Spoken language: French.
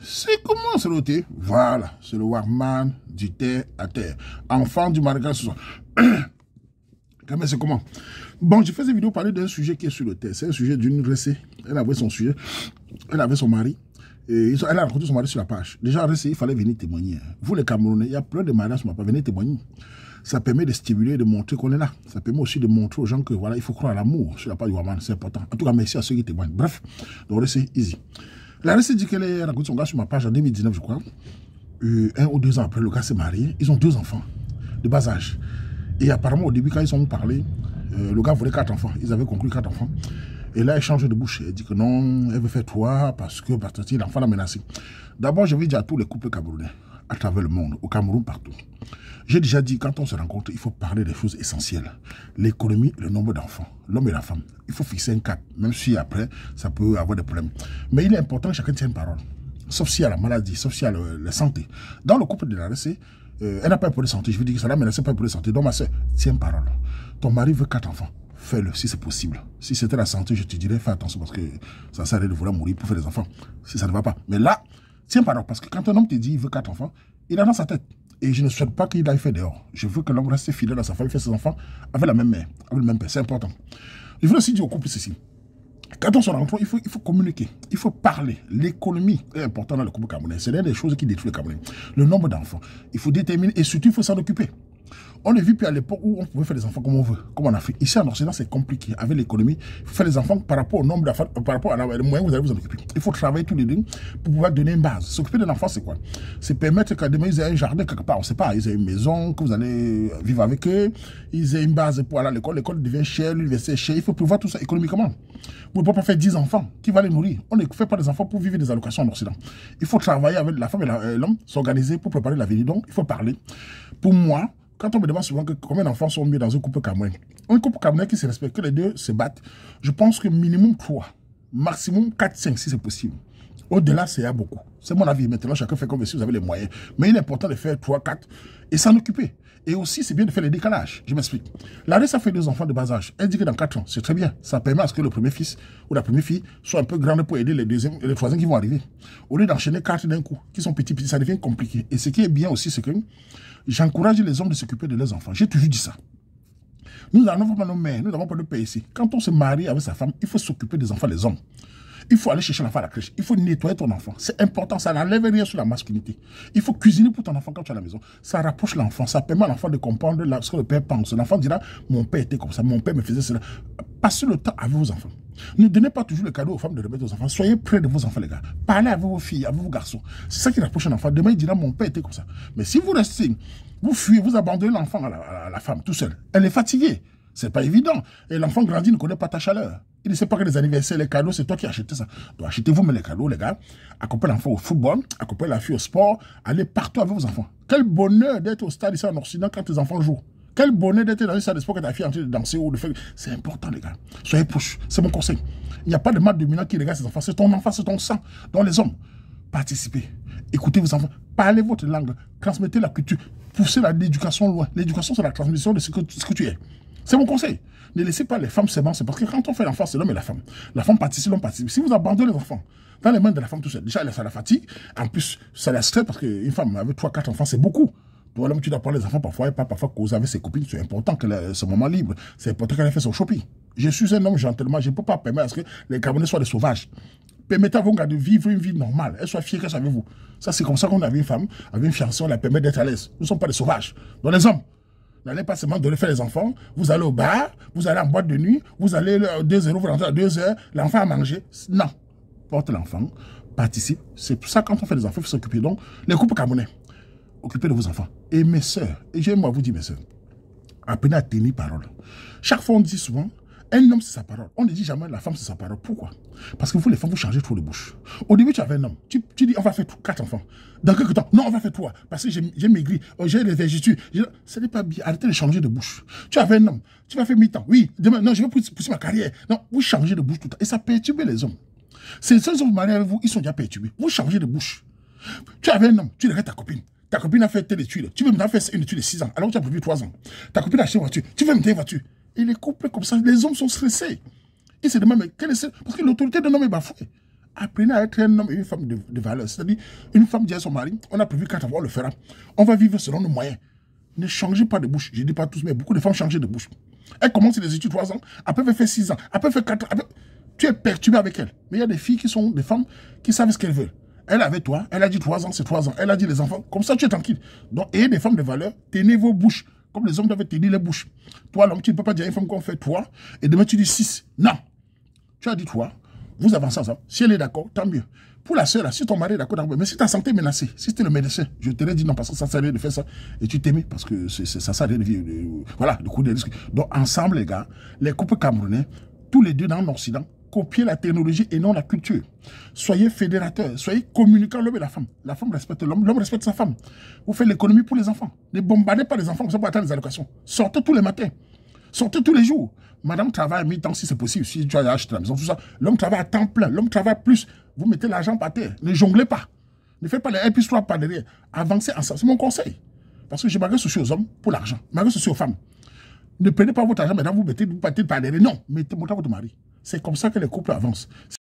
C'est comment c'est le Voilà, c'est le Warman du terre à terre. Enfant du ce soir. Gamin, c'est comment? Bon, j'ai fait cette vidéo parler d'un sujet qui est sur le terre. C'est un sujet d'une recée. Elle avait son sujet. Elle avait son mari. Et elle a rencontré son mari sur la page. Déjà, il fallait venir témoigner. Vous, les Camerounais, il y a plein de mariages qui ne pas venir témoigner. Ça permet de stimuler, de montrer qu'on est là. Ça permet aussi de montrer aux gens que voilà, il faut croire à l'amour sur la page du Waman. C'est important. En tout cas, merci à ceux qui témoignent. Bref, donc c'est easy. La récit dit qu'elle a rencontré son gars sur ma page en 2019, je crois. Euh, un ou deux ans après, le gars s'est marié. Ils ont deux enfants de bas âge. Et apparemment, au début, quand ils ont parlé, euh, le gars voulait quatre enfants. Ils avaient conclu quatre enfants. Et là, elle change de bouche. Elle dit que non, elle veut faire toi parce que l'enfant l'a menacé. D'abord, je vais dire à tous les couples camerounais, à travers le monde, au Cameroun, partout. J'ai déjà dit, quand on se rencontre, il faut parler des choses essentielles. L'économie, le nombre d'enfants, l'homme et la femme. Il faut fixer un cap, même si après, ça peut avoir des problèmes. Mais il est important que chacun tienne parole. Sauf s'il y a la maladie, sauf s'il y a la santé. Dans le couple de la RC, euh, elle n'a pas un de santé. Je veux dire que ça l'a menacé pas un de santé. Donc, ma soeur, tiens parole. Ton mari veut quatre enfants fais-le si c'est possible. Si c'était la santé, je te dirais, fais attention parce que ça sert de vouloir mourir pour faire des enfants. Si ça ne va pas. Mais là, tiens parole, parce que quand un homme te dit il veut quatre enfants, il a dans sa tête. Et je ne souhaite pas qu'il aille faire dehors. Je veux que l'homme reste fidèle à sa famille, fait ses enfants avec la même mère, avec le même père. C'est important. Je veux aussi dire au couple ceci. Quand on se rencontre, il faut, il faut communiquer, il faut parler. L'économie est importante dans le couple camerounais. C'est l'une des choses qui détruit le Cameroun. Le nombre d'enfants. Il faut déterminer et surtout, il faut s'en occuper. On ne vit plus à l'époque où on pouvait faire des enfants comme on veut, comme en Afrique. Ici en Occident, c'est compliqué. Avec l'économie, il faut faire des enfants par rapport au nombre d'enfants, par rapport à la, moyens que vous allez vous en occuper. Il faut travailler tous les deux pour pouvoir donner une base. S'occuper d'un enfant, c'est quoi? C'est permettre qu'à demain, ils aient un jardin quelque part. On ne sait pas. Ils aient une maison, que vous allez vivre avec eux. Ils aient une base pour aller à l'école. L'école devient chère, l'université est chère. Il faut pouvoir tout ça économiquement. Vous ne pouvez pas faire 10 enfants. Qui va les nourrir? On ne fait pas des enfants pour vivre des allocations en Occident. Il faut travailler avec la femme et l'homme, s'organiser pour préparer la vie. Donc, il faut parler. Pour moi, quand on me demande souvent que combien d'enfants sont mieux dans un couple camerounais, un couple camerounais qui se respecte, que les deux se battent, je pense que minimum 3, maximum 4, 5 si c'est possible. Au-delà, c'est à beaucoup. C'est mon avis. Maintenant, chacun fait comme si vous avez les moyens. Mais il est important de faire 3, 4 et s'en occuper. Et aussi, c'est bien de faire les décalages. Je m'explique. La ça fait deux enfants de bas âge. Elle dans 4 ans, c'est très bien. Ça permet à ce que le premier fils ou la première fille soit un peu grande pour aider les deuxièmes les troisièmes qui vont arriver. Au lieu d'enchaîner quatre d'un coup, qui sont petits, petits, ça devient compliqué. Et ce qui est bien aussi, c'est que j'encourage les hommes de s'occuper de leurs enfants. J'ai toujours dit ça. Nous n'avons pas nos mères, nous n'avons pas de père ici. Quand on se marie avec sa femme, il faut s'occuper des enfants, les hommes. Il faut aller chercher l'enfant à la crèche. Il faut nettoyer ton enfant. C'est important. Ça n'enlève rien sur la masculinité. Il faut cuisiner pour ton enfant quand tu es à la maison. Ça rapproche l'enfant. Ça permet à l'enfant de comprendre ce que le père pense. L'enfant dira, mon père était comme ça, mon père me faisait cela. Passez le temps avec vos enfants. Ne donnez pas toujours le cadeau aux femmes de remettre aux enfants. Soyez près de vos enfants, les gars. Parlez avec vos filles, avec vos garçons. C'est ça qui rapproche un enfant. Demain, il dira, mon père était comme ça. Mais si vous restez, vous fuyez, vous abandonnez l'enfant à, la femme tout seul. Elle est fatiguée. C'est pas évident. Et l'enfant grandit, ne connaît pas ta chaleur. Il ne sait pas que les anniversaires, les cadeaux, c'est toi qui achetez ça. Donc achetez-vous mais les cadeaux, les gars. Accompagnez l'enfant au football, accompagnez la fille au sport, allez partout avec vos enfants. Quel bonheur d'être au stade ici en Occident quand tes enfants jouent. Quel bonheur d'être dans une salle de sport que ta fille est en train de danser ou de faire. C'est important, les gars. Soyez push. C'est mon conseil. Il n'y a pas de mal dominant qui regarde ses enfants. C'est ton enfant, c'est ton sang. Donc les hommes, participez. Écoutez vos enfants. Parlez votre langue. Transmettez la culture. Poussez l'éducation loin. L'éducation, c'est la transmission de ce que, ce que tu es. C'est mon conseil. Ne laissez pas les femmes s'évancer parce que quand on fait l'enfant, c'est l'homme et la femme. La femme participe, l'homme participe. Si vous abandonnez les enfants dans les mains de la femme tout seul, déjà, ça la fatigue. En plus, ça la stresse parce qu'une femme avec 3, 4 enfants, c'est beaucoup. Toi, l'homme, tu dois prendre les enfants parfois et pas parfois causer avec ses copines. C'est important ait ce moment libre. C'est important qu'elle ait fait son shopping. Je suis un homme gentleman. Je ne peux pas permettre à ce que les Camerounais soient des sauvages. Permettez à vos gars de vivre une vie normale. Elle soit fière qu'elle soit avec vous. Ça, c'est comme ça qu'on avait une femme, avait une fiancée, on la permet d'être à l'aise. Nous ne sommes pas des sauvages. Donc, les hommes, N'allez pas seulement donner faire les enfants. Vous allez au bar, vous allez en boîte de nuit, vous allez à 2 euros, vous rentrez à 2 heures, l'enfant a mangé. Non. Porte l'enfant, participe. C'est pour ça quand on fait des enfants, il faut s'occuper. Donc, les couples camerounais, occupez de vos enfants. Et mes soeurs, et j'aime moi vous dire mes soeurs, apprenez à tenir parole. Chaque fois on dit souvent, un homme, c'est sa parole. On ne dit jamais la femme, c'est sa parole. Pourquoi? Parce que vous, les femmes, vous changez trop de bouche. Au début, tu avais un homme. Tu, dis, on va faire quatre enfants. Dans quelques temps, non, on va faire trois. Parce que j'ai maigri, oh, j'ai les vergitudes. Ce n'est pas bien. Arrêtez de changer de bouche. Tu avais un homme. Tu vas faire mi-temps. Oui, demain, non, je vais pousser, ma carrière. Non, vous changez de bouche tout le temps. Et ça perturbe les hommes. Ces seuls hommes mariés avec vous, ils sont déjà perturbés. Vous changez de bouche. Tu avais un homme, tu regardes ta copine. Ta copine a fait telle étude. Tu veux maintenant faire une étude de 6 ans, alors tu as prévu 3 ans. Ta copine a acheté une voiture. Tu veux maintenant une voiture. Il est couplé comme ça. Les hommes sont stressés. Ils se demandent, mais quel est ce... Parce que l'autorité d'un homme est bafouée. Apprenez à être un homme et une femme de, valeur. C'est-à-dire, une femme dit à son mari, on a prévu qu'à on le fera. On va vivre selon nos moyens. Ne changez pas de bouche. Je ne dis pas tous, mais beaucoup de femmes changent de bouche. Elles commencent les études 3 ans, après elles fait 6 ans, après elles fait 4 ans. Tu es perturbé avec elles. Mais il y a des filles qui sont des femmes qui savent ce qu'elles veulent. Elle avait toi, elle a dit 3 ans, c'est 3 ans. Elle a dit les enfants, comme ça tu es tranquille. Donc, et des femmes de valeur, tenez vos bouches. Comme les hommes doivent tenir les bouches. Toi, l'homme, tu ne peux pas dire à une femme qu'on fait toi, et demain tu dis 6. Non. Tu as dit toi, vous avancez ensemble. Si elle est d'accord, tant mieux. Pour la soeur, si ton mari est d'accord, mais si ta santé est menacée, si c'était le médecin, je te l'ai dit non, parce que ça sert à de faire ça, et tu t'aimes, parce que ça sert à de vivre. Voilà, le coup de risque. Donc, ensemble, les gars, les couples camerounais, tous les deux dans l'Occident, copier la technologie et non la culture. Soyez fédérateurs, soyez communicants l'homme et la femme. La femme respecte l'homme, l'homme respecte sa femme. Vous faites l'économie pour les enfants. Ne bombardez pas les enfants comme ça pour attendre les allocations. Sortez tous les matins. Sortez tous les jours. Madame travaille à mi-temps si c'est possible, si tu as acheté la maison, tout ça. L'homme travaille à temps plein, l'homme travaille plus. Vous mettez l'argent par terre. Ne jonglez pas. Ne faites pas les 1 plus 3 par derrière. Avancez ensemble. C'est mon conseil. Parce que je m'adresse aussi aux hommes pour l'argent. Je m'adresse aussi aux femmes. Ne prenez pas votre argent, maintenant vous mettez, vous partez par derrière. Non, mettez, montez votre mari. C'est comme ça que les couples avancent.